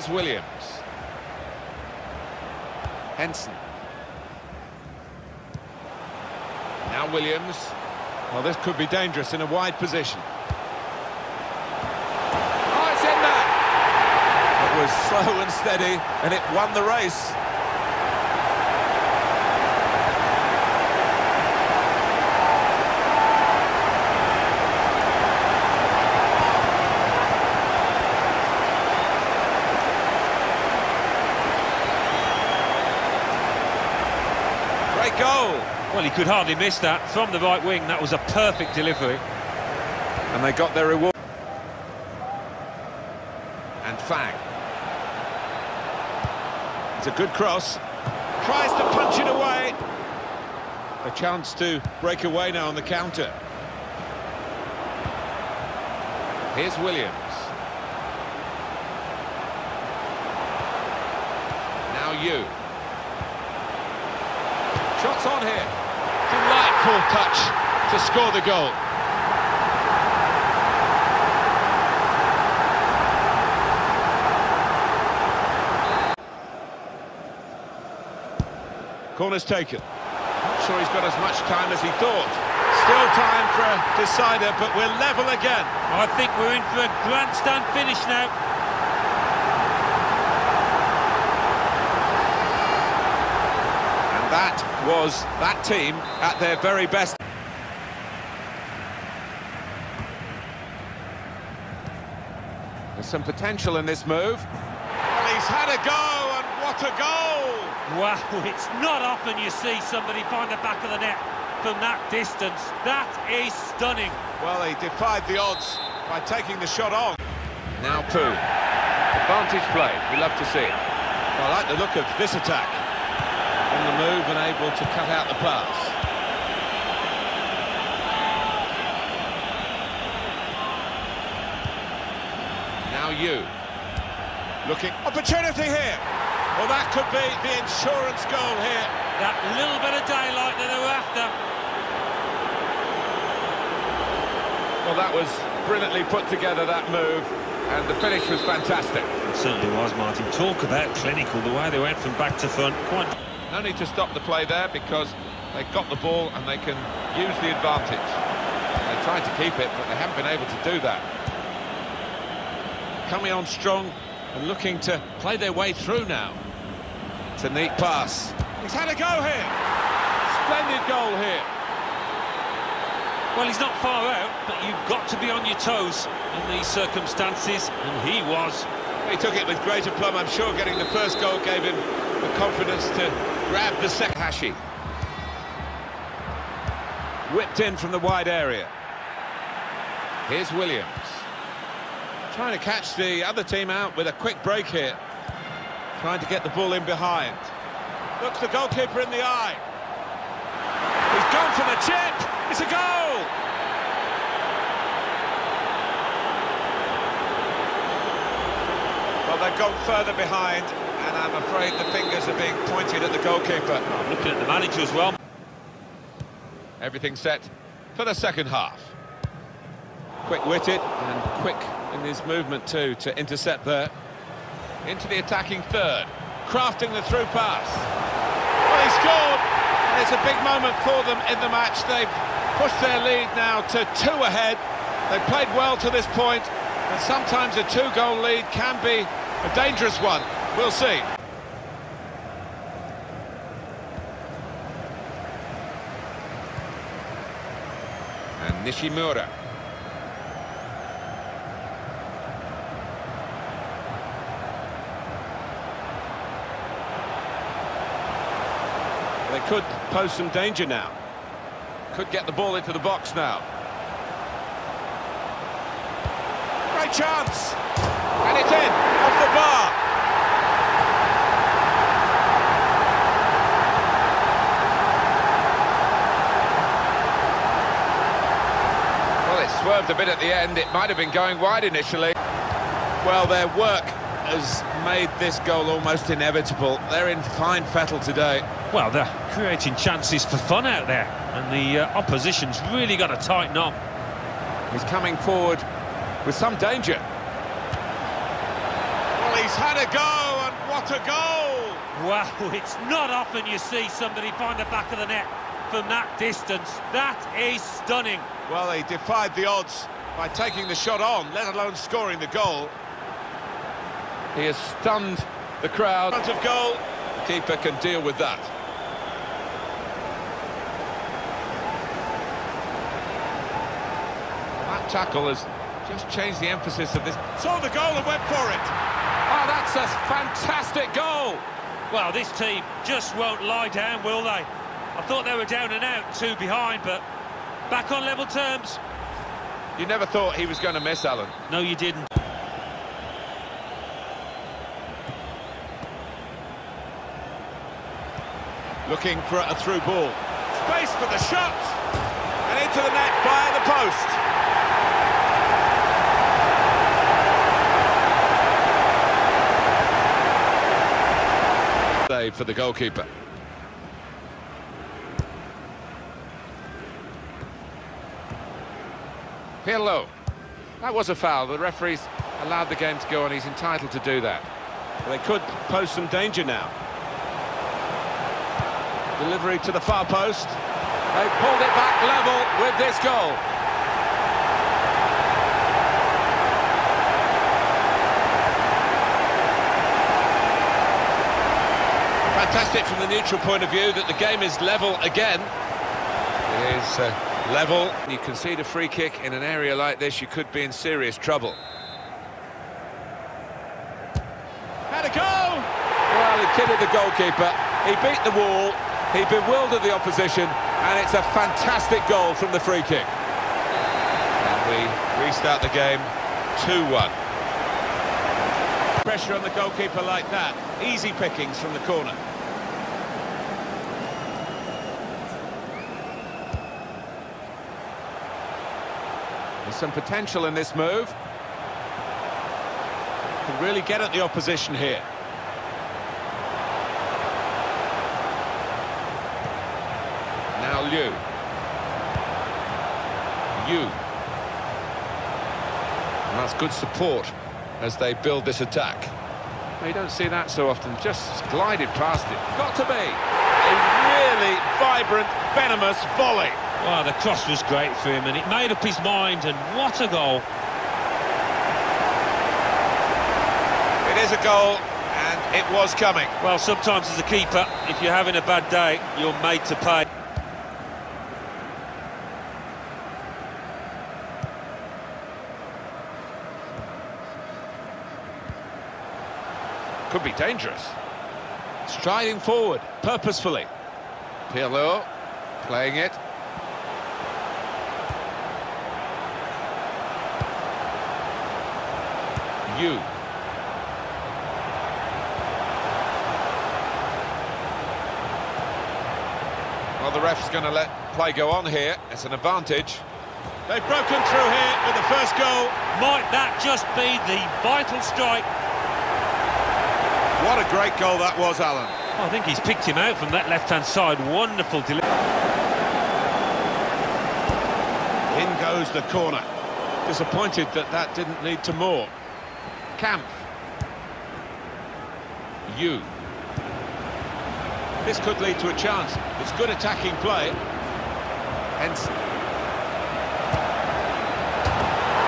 Here's Williams. Henson. Now Williams. Well, this could be dangerous in a wide position. Oh, it's in there! It was slow and steady, and it won the race. Goal! Well, he could hardly miss that. From the right wing, that was a perfect delivery. And they got their reward. And Fang. It's a good cross. Tries to punch it away. A chance to break away now on the counter. Here's Williams. Now you. Shots on here. Delightful touch to score the goal. Corner's taken. Not sure he's got as much time as he thought. Still time for a decider, but we're level again. I think we're in for a grandstand finish now. That was that team at their very best. There's some potential in this move. Well, he's had a go, and what a goal! Wow, it's not often you see somebody find the back of the net from that distance. That is stunning. Well, he defied the odds by taking the shot on. Now Poo. Advantage play. We love to see it. Well, I like the look of this attack. On the move and able to cut out the pass. Now you. Looking opportunity here. Well, that could be the insurance goal here. That little bit of daylight that they were after. Well, that was brilliantly put together, that move. And the finish was fantastic. It certainly was, Martin. Talk about clinical, the way they went from back to front. Quite No need to stop the play there because they've got the ball and they can use the advantage. They tried to keep it, but they haven't been able to do that. Coming on strong and looking to play their way through now. It's a neat pass. He's had a go here. Splendid goal here. Well, he's not far out, but you've got to be on your toes in these circumstances, and he was. He took it with great aplomb. I'm sure getting the first goal gave him the confidence to grab the second. Hashi. Whipped in from the wide area. Here's Williams. Trying to catch the other team out with a quick break here. Trying to get the ball in behind. Looks the goalkeeper in the eye. He's gone for the chip. It's a goal. Well, they've gone further behind, I'm afraid the fingers are being pointed at the goalkeeper. I'm looking at the manager as well. Everything set for the second half. Quick-witted and quick in his movement too to intercept there. Into the attacking third. Crafting the through pass. Well, he scored. And it's a big moment for them in the match. They've pushed their lead now to two ahead. They've played well to this point, and sometimes a two-goal lead can be a dangerous one. We'll see. Nishimura. They could pose some danger now. Could get the ball into the box now. Great chance! And it's in, off the bar. Well, it swerved a bit at the end. It might have been going wide initially. Well, their work has made this goal almost inevitable. They're in fine fettle today. Well, they're creating chances for fun out there, and the uh, opposition's really got to tighten up. He's coming forward with some danger. Well, he's had a go, and what a goal! Wow, it's not often you see somebody find the back of the net from that distance. That is stunning. Well, he defied the odds by taking the shot on, let alone scoring the goal. He has stunned the crowd. Front of goal. The keeper can deal with that. That tackle has just changed the emphasis of this. Saw the goal and went for it. Oh, that's a fantastic goal! Well, this team just won't lie down, will they? I thought they were down and out, two behind, but back on level terms. You never thought he was going to miss, Alan. No, you didn't. Looking for a through ball. Space for the shot. And into the net via the post. Save for the goalkeeper. Pirlo. That was a foul. The referee's allowed the game to go on. He's entitled to do that. They could pose some danger now. Delivery to the far post. They pulled it back level with this goal. Fantastic from the neutral point of view that the game is level again. It is uh, level. You concede a free kick in an area like this, you could be in serious trouble. Had a goal! Well, he kidded the goalkeeper. He beat the wall. He bewildered the opposition, and it's a fantastic goal from the free kick. And we restart the game 2-1. Pressure on the goalkeeper like that. Easy pickings from the corner. There's some potential in this move. Can really get at the opposition here. Now Liu. Yu. And that's good support as they build this attack. You don't see that so often, just glided past it. Got to be. A really vibrant, venomous volley. Well, the cross was great for him, and it made up his mind, and what a goal. It is a goal, and it was coming. Well, sometimes as a keeper, if you're having a bad day, you're made to pay. Could be dangerous. Striding forward, purposefully. Pirlo playing it. Yu. Well, the ref's going to let play go on here. It's an advantage. They've broken through here with the first goal. Might that just be the vital strike? What a great goal that was, Alan. I think he's picked him out from that left-hand side. Wonderful delivery. In goes the corner. Disappointed that that didn't lead to more. Camp. You. This could lead to a chance. It's good attacking play. Hence,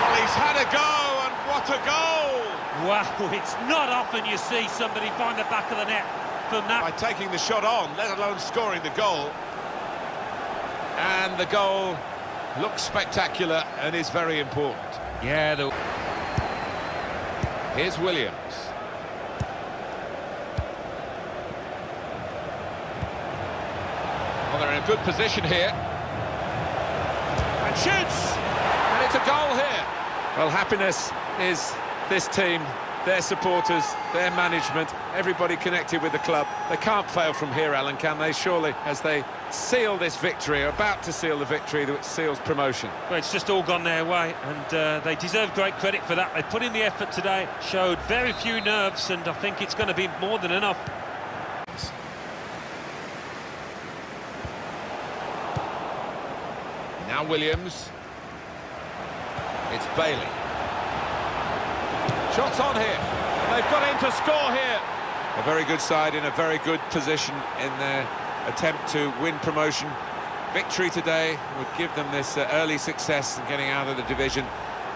Well, he's had a go, and what a goal! Wow, it's not often you see somebody find the back of the net from that. By taking the shot on, let alone scoring the goal. And the goal looks spectacular and is very important. Yeah, the... here's Williams. Well, they're in a good position here. And shoots! And it's a goal here. Well, happiness is this team, their supporters, their management, everybody connected with the club. They can't fail from here, Alan, can they? Surely, as they seal this victory, are about to seal the victory that seals promotion. Well, it's just all gone their way, and uh, they deserve great credit for that. They put in the effort today, showed very few nerves, and I think it's going to be more than enough. Now Williams. It's Bailey. Shots on here. They've got in to score here. A very good side in a very good position in their attempt to win promotion. Victory today would give them this uh, early success in getting out of the division.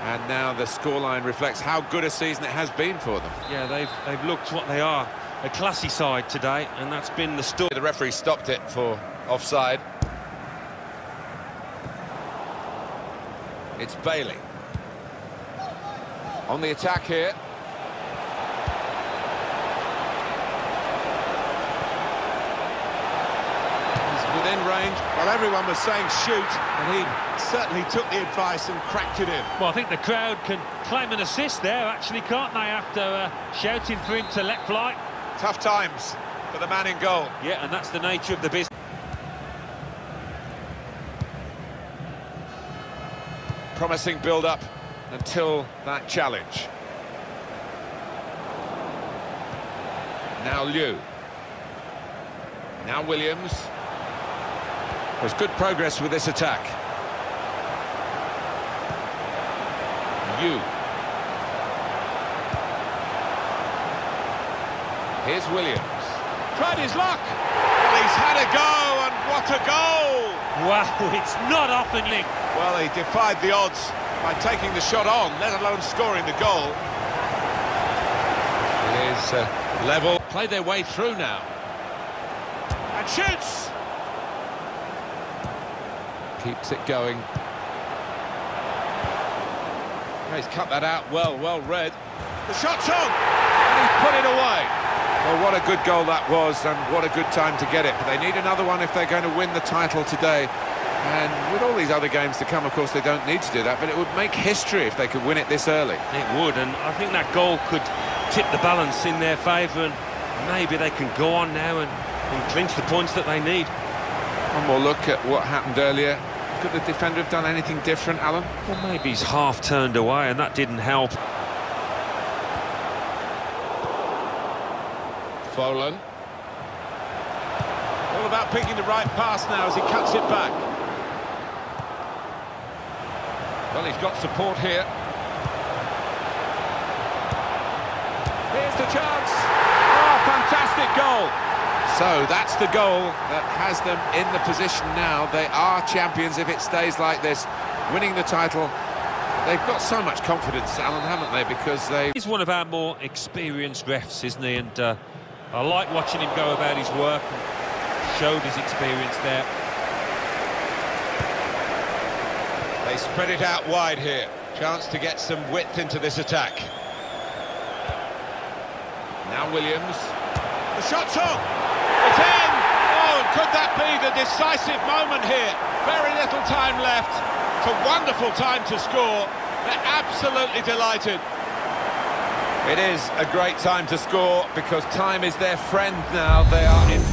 And now the scoreline reflects how good a season it has been for them. Yeah, they've, they've looked what they are, a classy side today, and that's been the story. The referee stopped it for offside. It's Bailey. On the attack here. He's within range. Well, everyone was saying shoot, and he certainly took the advice and cracked it in. Well, I think the crowd can claim an assist there, actually, can't they, after uh, shouting for him to let fly? Tough times for the man in goal. Yeah, and that's the nature of the business. Promising build-up until that challenge. Now Liu. Now Williams. There's good progress with this attack. Yu. Here's Williams. Tried his luck. Well, he's had a go, and what a goal! Wow, it's not often linked. Well, he defied the odds by taking the shot on, let alone scoring the goal. It is uh, level. Play their way through now. And shoots! Keeps it going. He's cut that out well, well read. The shot's on! And he's put it away. Well, what a good goal that was, and what a good time to get it. But they need another one if they're going to win the title today. And with all these other games to come, of course, they don't need to do that, but it would make history if they could win it this early. It would, and I think that goal could tip the balance in their favour, and maybe they can go on now and, and clinch the points that they need. One more look at what happened earlier. Could the defender have done anything different, Alan? Well, maybe he's half turned away, and that didn't help. Folan. All about picking the right pass now as he cuts it back. Well, he's got support here. Here's the chance. Oh, fantastic goal. So that's the goal that has them in the position now. They are champions if it stays like this, winning the title. They've got so much confidence, Alan, haven't they? Because they... He's one of our more experienced refs, isn't he? And uh, I like watching him go about his work and showed his experience there. They spread it out wide here. Chance to get some width into this attack. Now Williams. The shot's on. It's in. Oh, and could that be the decisive moment here? Very little time left. It's a wonderful time to score. They're absolutely delighted. It is a great time to score because time is their friend now. They are in.